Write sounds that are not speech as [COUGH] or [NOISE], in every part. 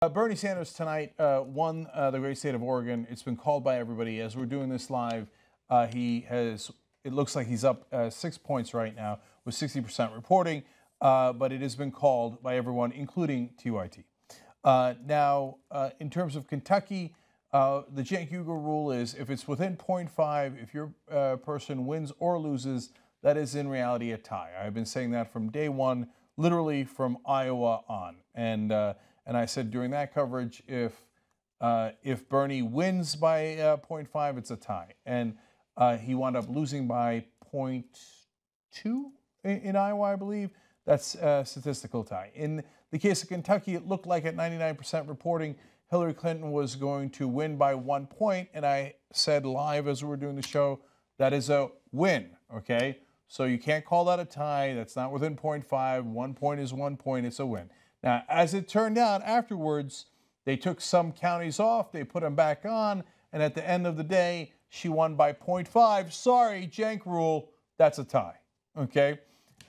Uh, Bernie Sanders tonight uh, won uh, the great state of Oregon. It's been called by everybody as we're doing this live. Uh, he has, it looks like he's up uh, six points right now with 60% reporting, uh, but it has been called by everyone, including TYT. now, in terms of Kentucky, the Cenk Uygur rule is if it's within 0.5, if your person wins or loses, that is in reality a tie. I've been saying that from day one, literally from Iowa on. And and I said during that coverage, if uh, if Bernie wins by uh, 0.5, it's a tie. And uh, he wound up losing by 0.2 in, in Iowa, I believe. That's a statistical tie. In the case of Kentucky, it looked like at 99% reporting, Hillary Clinton was going to win by one point. And I said live as we were doing the show, that is a win, okay? So you can't call that a tie. That's not within 0.5. One point is one point, it's a win. Now, as it turned out afterwards, they took some counties off, they put them back on, and at the end of the day, she won by 0.5. Sorry, Cenk rule, that's a tie. Okay?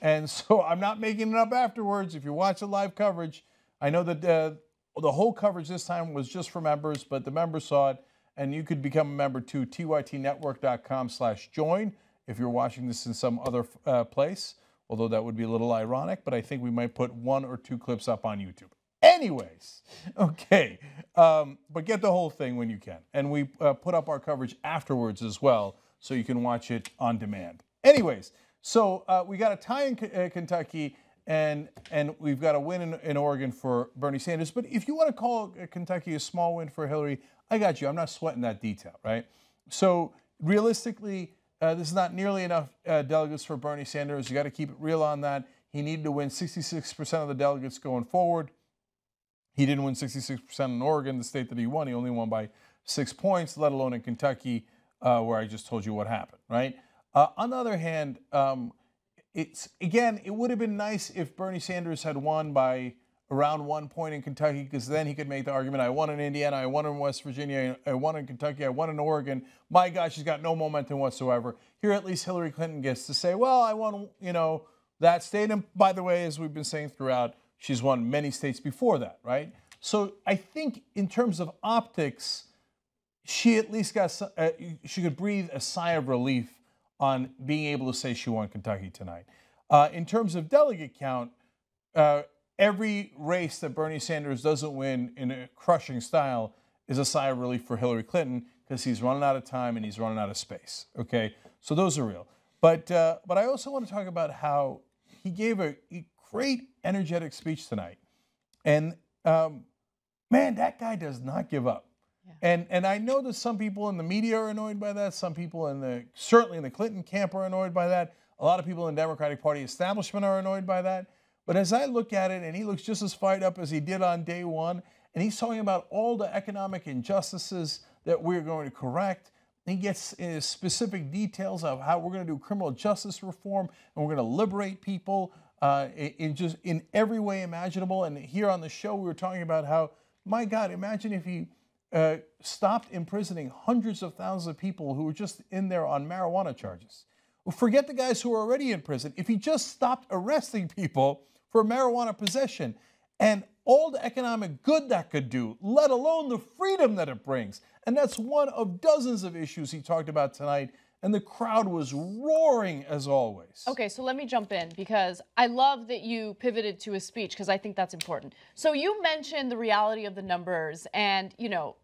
And [LAUGHS] so I'm not making it up afterwards. If you watch the live coverage, I know that uh, the whole coverage this time was just for members, but the members saw it, and you could become a member too, tytnetwork.com slash join if you're watching this in some other uh, place although that would be a little ironic, but I think we might put one or two clips up on YouTube. Anyways, [LAUGHS] okay, um, but get the whole thing when you can. And we uh, put up our coverage afterwards as well, so you can watch it on demand. Anyways, so uh, we got a tie in K- uh, Kentucky, and and we've got a win in, in, Oregon for Bernie Sanders. But if you want to call uh, Kentucky a small win for Hillary, I got you. I'm not sweating that detail, right? So realistically, uh, this is not nearly enough uh, delegates for Bernie Sanders. You got to keep it real on that. He needed to win 66% of the delegates going forward. He didn't win 66% in Oregon, the state that he won. He only won by six points, let alone in Kentucky, uh, where I just told you what happened, right? Uh, on the other hand, um, it's again, it would have been nice if Bernie Sanders had won by around one point in Kentucky because then he could make the argument I won in Indiana, I won in West Virginia, I won in Kentucky, I won in Oregon. My gosh, he's got no momentum whatsoever. Here, at least Hillary Clinton gets to say, well, I won, you know, that state. And by the way, as we've been saying throughout, she's won many states before that, right? So I think in terms of optics, she at least got, uh, she could breathe a sigh of relief on being able to say she won Kentucky tonight. Uh, in terms of delegate count, uh, every race that Bernie Sanders doesn't win in a crushing style is a sigh of relief for Hillary Clinton because he's running out of time and he's running out of space. Okay, so those are real. But uh, but I also want to talk about how he gave a great energetic speech tonight, and um, man, that guy does not give up. Yeah. And and I know that some people in the media are annoyed by that. Some people in the certainly in the Clinton camp are annoyed by that. A lot of people in the Democratic Party establishment are annoyed by that. But as I look at it, and he looks just as fired up as he did on day one, and he's talking about all the economic injustices that we're going to correct. He gets uh, specific details of how we're going to do criminal justice reform, and we're going to liberate people uh, in just in every way imaginable. And here on the show, we were talking about how, my God, imagine if he uh, stopped imprisoning hundreds of thousands of people who were just in there on marijuana charges. Forget the guys who are already in prison. If he just stopped arresting people for marijuana possession and all the economic good that could do, let alone the freedom that it brings. And that's one of dozens of issues he talked about tonight. And the crowd was roaring as always. Okay, so let me jump in because I love that you pivoted to a speech because I think that's important. So you mentioned the reality of the numbers and, you know,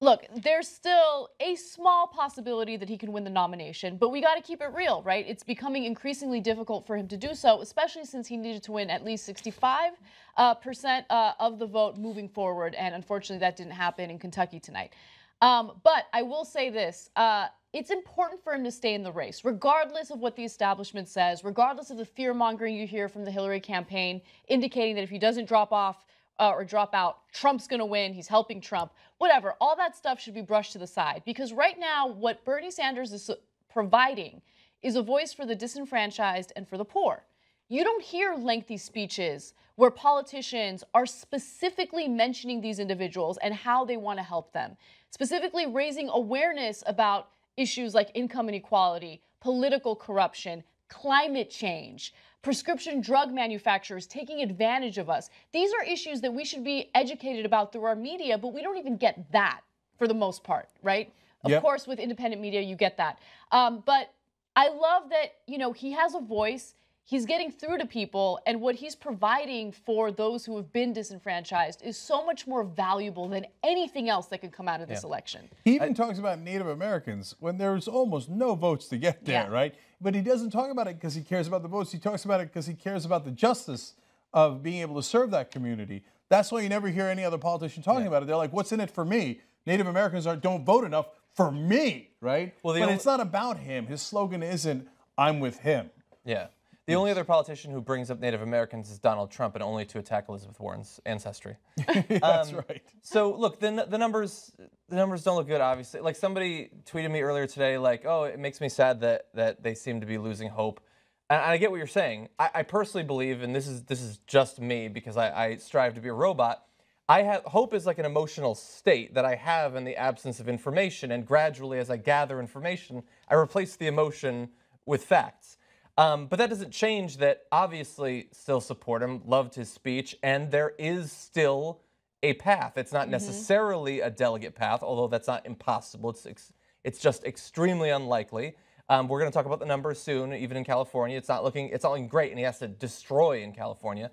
look, there's still a small possibility that he can win the nomination, but we got to keep it real, right? It's becoming increasingly difficult for him to do so, especially since he needed to win at least 65 uh, percent uh, of the vote moving forward, and unfortunately, that didn't happen in Kentucky tonight. Um, but I will say this. Uh, it's important for him to stay in the race, regardless of what the establishment says, regardless of the fear mongering you hear from the Hillary campaign, indicating that if he doesn't drop off uh, or drop out, Trump's going to win, he's helping Trump, whatever. All that stuff should be brushed to the side because right now, what Bernie Sanders is providing is a voice for the disenfranchised and for the poor. You don't hear lengthy speeches where politicians are specifically mentioning these individuals and how they want to help them, specifically raising awareness about issues like income inequality, political corruption, climate change, prescription drug manufacturers taking advantage of us. These are issues that we should be educated about through our media, but we don't even get that for the most part, right? Of Yep. course, with independent media, you get that. Um, but I love that, you know, he has a voice. He's getting through to people, and what he's providing for those who have been disenfranchised is so much more valuable than anything else that could come out of this election. He even talks about Native Americans when there's almost no votes to get there, Yeah. right? But he doesn't talk about it because he cares about the votes. He talks about it because he cares about the justice of being able to serve that community. That's why you never hear any other politician talking about it. They're like, "What's in it for me?" Native Americans are don't vote enough for me, right? Well, but only- it's not about him. His slogan isn't "I'm with him." Yeah. The only other politician who brings up Native Americans is Donald Trump, and only to attack Elizabeth Warren's ancestry. [LAUGHS] That's um, right. So look, the, the numbers the numbers don't look good. Obviously, like somebody tweeted me earlier today, like, "Oh, it makes me sad that that they seem to be losing hope." And I get what you're saying. I, I personally believe, and this is this is just me because I, I strive to be a robot. I have hope is like an emotional state that I have in the absence of information, and gradually, as I gather information, I replace the emotion with facts. Um, but that doesn't change that. Obviously, still support him. Loved his speech, and there is still a path. It's not necessarily a delegate path, although that's not impossible. It's ex- it's just extremely unlikely. Um, we're going to talk about the numbers soon. Even in California, it's not looking it's not looking great, and he has to destroy in California.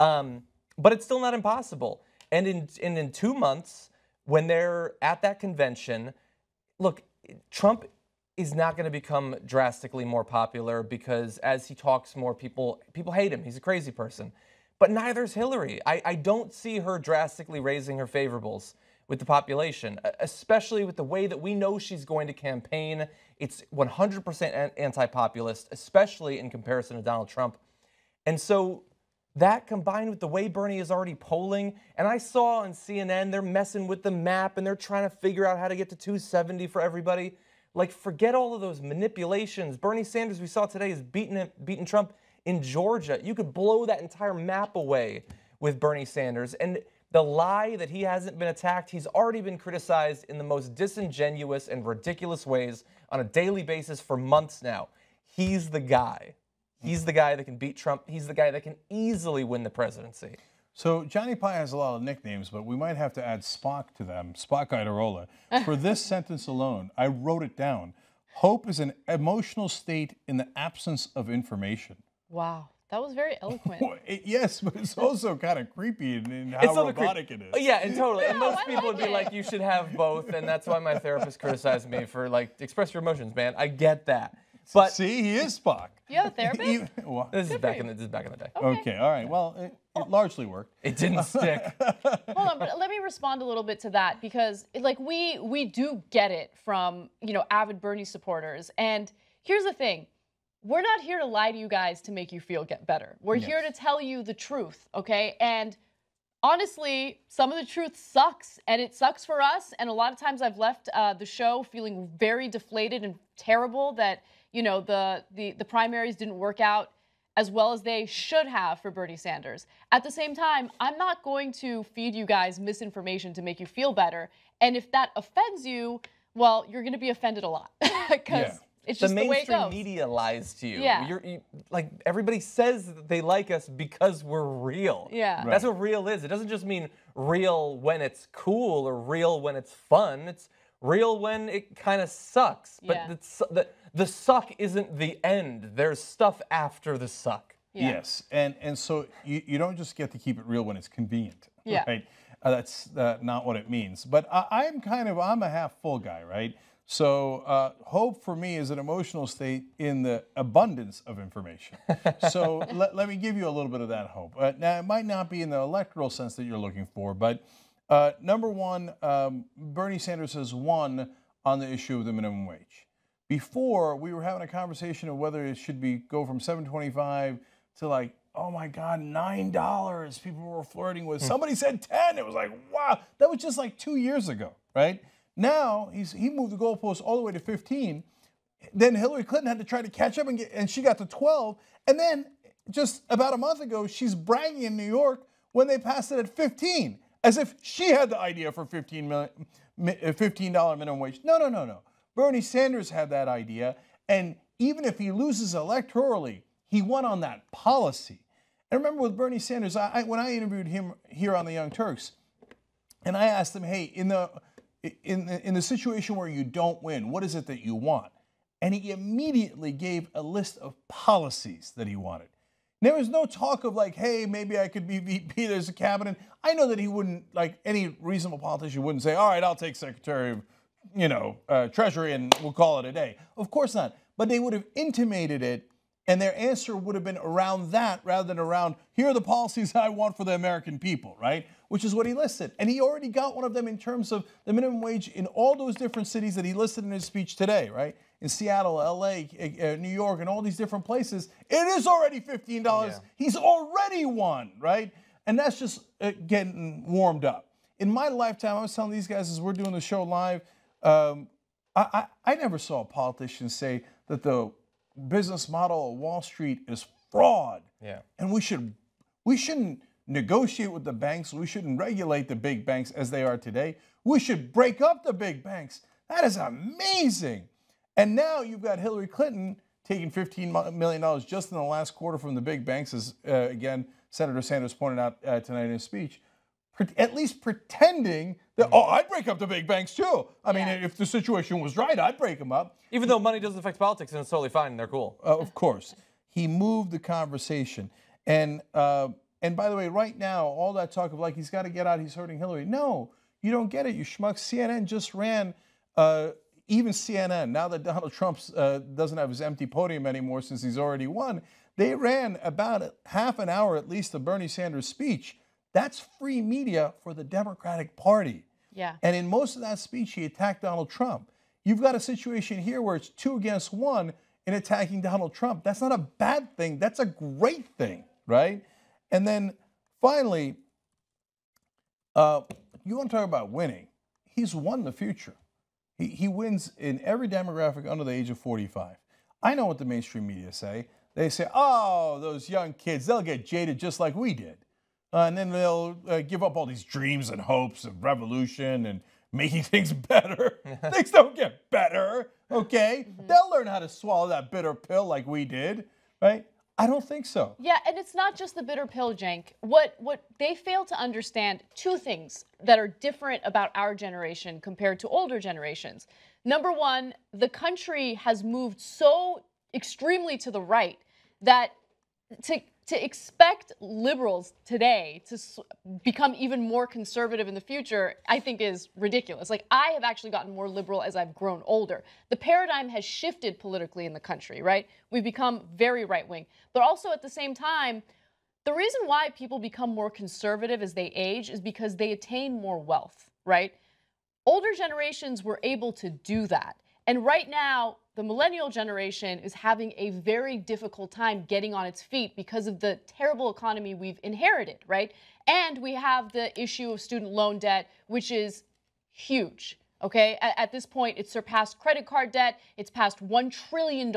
Um, but it's still not impossible. And in and in two months, when they're at that convention, look, Trump is not going to become drastically more popular because as he talks more, people people hate him. He's a crazy person. But neither is Hillary. I, I don't see her drastically raising her favorables with the population, especially with the way that we know she's going to campaign. It's 100% anti-populist, especially in comparison to Donald Trump. And so that combined with the way Bernie is already polling, and I saw on CNN they're messing with the map and they're trying to figure out how to get to 270 for everybody. Like, forget all of those manipulations. Bernie Sanders, we saw today, is beating beating Trump in Georgia. You could blow that entire map away with Bernie Sanders. And the lie that he hasn't been attacked, he's already been criticized in the most disingenuous and ridiculous ways on a daily basis for months now. He's the guy. He's the guy that can beat Trump. He's the guy that can easily win the presidency. So Johnny Pie has a lot of nicknames, but we might have to add Spock to them. Spock Iadarola. For [LAUGHS] this sentence alone, I wrote it down. Hope is an emotional state in the absence of information. Wow, that was very eloquent. [LAUGHS] Yes, but it's [LAUGHS] also kind of creepy in, in how It's not creep- robotic it is. Oh, Yeah, and totally. and most people would be like, you should have both, and that's why my therapist criticized me for like express your emotions, man. I get that, but [LAUGHS] See, he is Spock. You have a therapist? He- well, this is back in the this is back in the day. okay, all right. Well, it, it largely worked. [LAUGHS] It didn't stick. [LAUGHS] Hold on, but let me respond a little bit to that because like we we do get it from, you know, avid Bernie supporters. And here's the thing. We're not here to lie to you guys to make you feel get better. We're here to tell you the truth, okay? And honestly, some of the truth sucks, and it sucks for us. And a lot of times, I've left uh, the show feeling very deflated and terrible that you know the the the primaries didn't work out as well as they should have for Bernie Sanders. At the same time, I'm not going to feed you guys misinformation to make you feel better. And if that offends you, well, you're going to be offended a lot [LAUGHS] because Yeah. It's the just the, way it mainstream goes. media lies to you. Yeah. You're, you, like everybody says that they like us because we're real. Yeah. Right. That's what real is. It doesn't just mean real when it's cool or real when it's fun. It's real when it kind of sucks. But Yeah. the, the the suck isn't the end. There's stuff after the suck. Yeah. Yes, and and so you, you don't just get to keep it real when it's convenient, Yeah. right? Uh, that's uh, not what it means. But I, I'm kind of I'm a half full guy, right? So uh, hope for me is an emotional state in the abundance of information. [LAUGHS] so let, let me give you a little bit of that hope. Uh, now it might not be in the electoral sense that you're looking for, but uh, number one, um, Bernie Sanders has won on the issue of the minimum wage. Before we were having a conversation of whether it should be go from 725 to like, oh my God, nine dollars. People were flirting with. Somebody said 10. It was like, wow, that was just like two years ago, right? Now he's he moved the goalpost all the way to 15. Then Hillary Clinton had to try to catch up and get, and she got to 12. And then just about a month ago, she's bragging in New York when they passed it at 15, as if she had the idea for 15 million, uh, $15 minimum wage. No, no, no, no. Bernie Sanders had that idea, and even if he loses electorally, He won on that policy. And remember with Bernie Sanders, I, when I interviewed him here on the Young Turks, and I asked him, "Hey, in the in the, in the situation where you don't win, what is it that you want?" And he immediately gave a list of policies that he wanted. There was no talk of like, "Hey, maybe I could be VP." There's a cabinet. I know that he wouldn't, like any reasonable politician, wouldn't say, "All right, I'll take Secretary of, you know, uh, Treasury, and we'll call it a day." Of course not. But they would have intimated it and their answer would have been around that rather than around, here are the policies [LAUGHS] I want for the American people, right? Which is what he listed. And he already got one of them in terms of the minimum wage in all those different cities that he listed in his speech today, right? In Seattle, LA, uh, New York, and all these different places, it is already $15. Yeah. He's already won, right? And that's just uh, getting warmed up. In my lifetime, I was telling these guys as we're doing the show live, um, I, I, I never saw a politician say that the business model of Wall Street is fraud. Yeah. And we should we shouldn't negotiate with the banks. We shouldn't regulate the big banks as they are today. We should break up the big banks. That is amazing. And now you've got Hillary Clinton taking $15 million just in the last quarter from the big banks, as uh, again Senator Sanders pointed out uh, tonight in his speech at least pretending that, oh, I'd break up the big banks too. I mean, if the situation was right, I'd break them up. Even though money doesn't affect politics and it's totally fine and they're cool. Uh, of course. He moved the conversation. And, uh, and by the way, right now, all that talk of like he's got to get out, he's hurting Hillary. No, you don't get it, you schmucks. CNN just ran, uh, even CNN, now that Donald Trump uh, doesn't have his empty podium anymore since he's already won, they ran about half an hour at least of Bernie Sanders' speech that's free media for the Democratic Party. Yeah. And in most of that speech, he attacked Donald Trump. You've got a situation here where it's two against one in attacking Donald Trump. That's not a bad thing. That's a great thing, right? And then finally, uh, you want to talk about winning? He's won the future. He, he wins in every demographic under the age of 45. I know what the mainstream media say. They say, oh, those young kids, they'll get jaded just like we did. Uh, and then they'll uh, give up all these dreams and hopes of revolution and making [LAUGHS] things better. [LAUGHS] things don't get better, okay? Mm-hmm. They'll learn how to swallow that bitter pill like we did, right? I don't think so. Yeah, and it's not just the bitter pill, Cenk. What what they fail to understand two things that are different about our generation compared to older generations. Number one, the country has moved so extremely to the right that to to expect liberals today to become even more conservative in the future, I think is ridiculous. Like, I have actually gotten more liberal as I've grown older. The paradigm has shifted politically in the country, right? We've become very right wing. But also at the same time, the reason why people become more conservative as they age is because they attain more wealth, right? Older generations were able to do that. And right now, the millennial generation is having a very difficult time getting on its feet because of the terrible economy we've inherited, right? And we have the issue of student loan debt, which is huge. Okay, at, at, this point, it's surpassed credit card debt. It's past $1 trillion.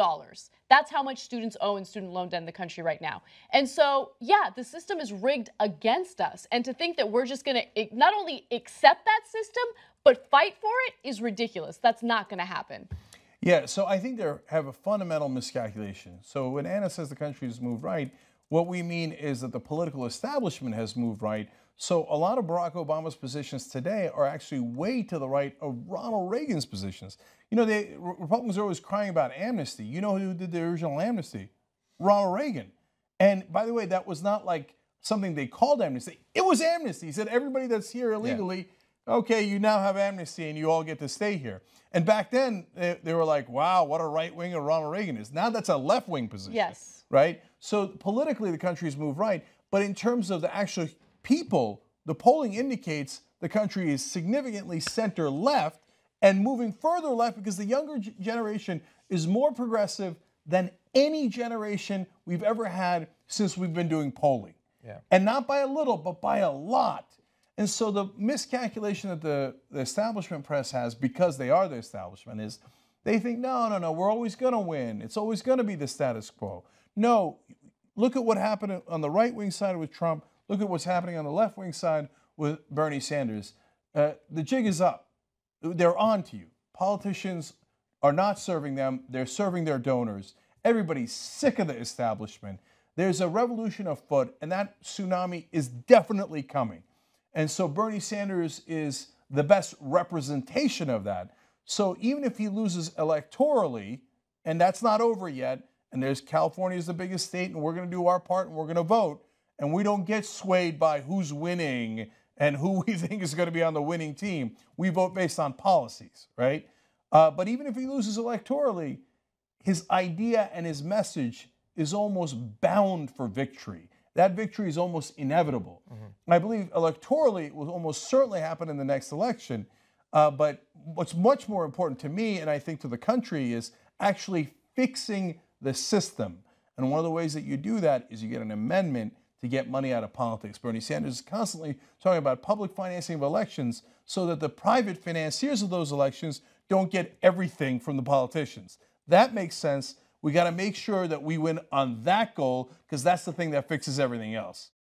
That's how much students owe in student loan debt in the country right now. And so, yeah, the system is rigged against us. And to think that we're just going to not only accept that system, but fight for it is ridiculous. That's not going to happen. Yeah, so I think they have a fundamental miscalculation. So when Anna says the country has moved right, what we mean is that the political establishment has moved right. So a lot of Barack Obama's positions today are actually way to the right of Ronald Reagan's positions. You know, they, Republicans are always crying about amnesty. You know who did the original amnesty? Ronald Reagan. And by the way, that was not like something they called amnesty. It was amnesty. He said everybody that's here illegally, yeah. Okay, you now have amnesty and you all get to stay here. And back then, they, they were like, wow, what a right winger Ronald Reagan is. Now that's a left wing position. Yes. Right? So politically, the country's moved right. But in terms of the actual people, the polling indicates the country is significantly center left and moving further left because the younger generation is more progressive than any generation we've ever had since we've been doing polling. Yeah. And not by a little, but by a lot. And so the miscalculation that the, the establishment press has, because they are the establishment, is they think, no, no, no, we're always going to win. It's always going to be the status quo. No, look at what happened on the right wing side with Trump. Look at what's happening on the left wing side with Bernie Sanders. Uh, the jig is up. They're on to you. Politicians are not serving them, they're serving their donors. Everybody's sick of the establishment. There's a revolution afoot, and that tsunami is definitely coming. And so Bernie Sanders is the best representation of that. So even if he loses electorally, and that's not over yet, and there's California is the biggest state, and we're going to do our part and we're going to vote, and we don't get swayed by who's winning and who [LAUGHS] we think is going to be on the winning team. We vote based on policies, right? Uh, but even if he loses electorally, his idea and his message is almost bound for victory. That victory is almost inevitable. Mm-hmm. I believe electorally it will almost certainly happen in the next election. Uh, but what's much more important to me, and I think to the country, is actually fixing the system. And one of the ways that you do that is you get an amendment to get money out of politics. Bernie Sanders is constantly talking about public financing of elections so that the private financiers of those elections don't get everything from the politicians. That makes sense. We got to make sure that we win on that goal because that's the thing that fixes everything else.